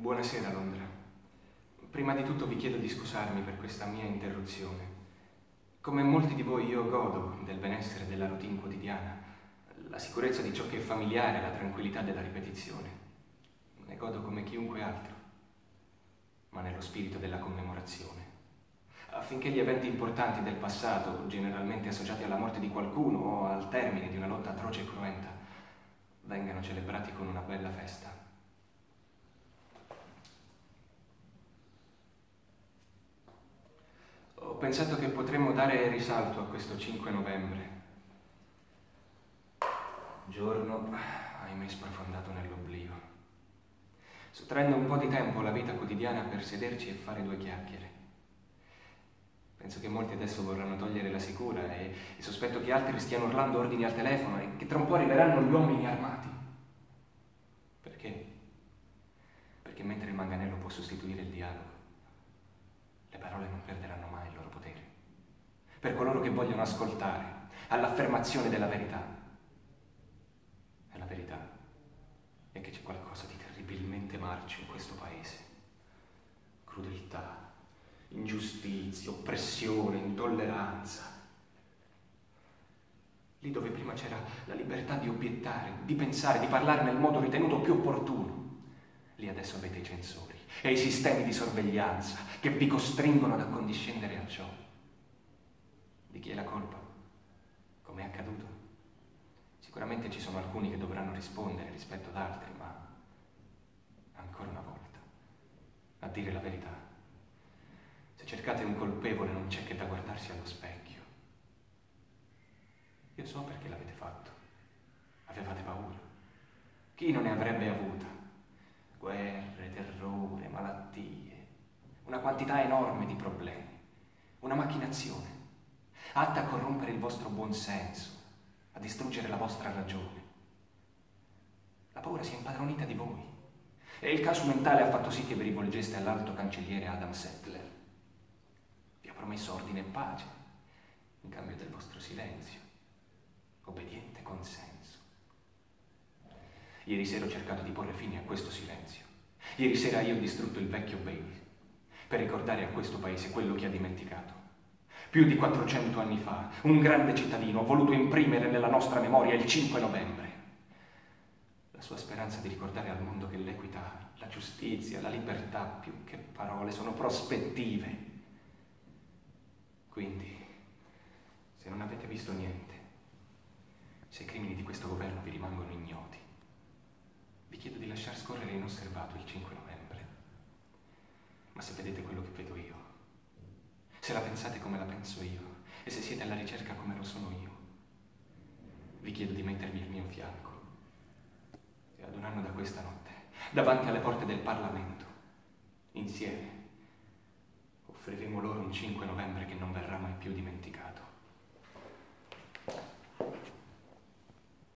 Buonasera Londra. Prima di tutto vi chiedo di scusarmi per questa mia interruzione. Come molti di voi io godo del benessere della routine quotidiana, la sicurezza di ciò che è familiare, la tranquillità della ripetizione. Ne godo come chiunque altro, ma nello spirito della commemorazione. Affinché gli eventi importanti del passato, generalmente associati alla morte di qualcuno o al termine di una lotta atroce e cruenta, vengano celebrati con una bella festa. Ho pensato che potremmo dare risalto a questo 5 novembre, giorno, ahimè, sprofondato nell'oblio, sottraendo un po' di tempo alla vita quotidiana per sederci e fare due chiacchiere. Penso che molti adesso vorranno togliere la sicura e, e sospetto che altri stiano urlando ordini al telefono e che tra un po' arriveranno gli uomini armati. Perché? Perché mentre il manganello può sostituire il dialogo, le parole non perderanno mai il loro. Per coloro che vogliono ascoltare all'affermazione della verità. E la verità è che c'è qualcosa di terribilmente marcio in questo paese. Crudeltà, ingiustizia, oppressione, intolleranza. Lì dove prima c'era la libertà di obiettare, di pensare, di parlare nel modo ritenuto più opportuno, lì adesso avete i censori e i sistemi di sorveglianza che vi costringono ad accondiscendere a ciò. Di chi è la colpa? Come è accaduto? Sicuramente ci sono alcuni che dovranno rispondere rispetto ad altri, ma ancora una volta, a dire la verità, se cercate un colpevole non c'è che da guardarsi allo specchio. Io so perché l'avete fatto. Avevate paura. Chi non ne avrebbe avuta? Guerre, terrore, malattie, una quantità enorme di problemi, una macchinazione, atta a corrompere il vostro buon senso, a distruggere la vostra ragione. La paura si è impadronita di voi e il caso mentale ha fatto sì che vi rivolgeste all'alto cancelliere Adam Settler promesso ordine e pace in cambio del vostro silenzio, obbediente consenso. Ieri sera ho cercato di porre fine a questo silenzio. Ieri sera io ho distrutto il vecchio Bailey per ricordare a questo paese quello che ha dimenticato. Più di 400 anni fa, un grande cittadino ha voluto imprimere nella nostra memoria il 5 novembre. La sua speranza di ricordare al mondo che l'equità, la giustizia, la libertà, più che parole, sono prospettive quindi, se non avete visto niente, se i crimini di questo governo vi rimangono ignoti, vi chiedo di lasciar scorrere inosservato il 5 novembre. Ma se vedete quello che vedo io, se la pensate come la penso io, e se siete alla ricerca come lo sono io, vi chiedo di mettermi al mio fianco. E ad un anno da questa notte, davanti alle porte del Parlamento, insieme, offriremo loro un 5 novembre che non verrà mai più dimenticato.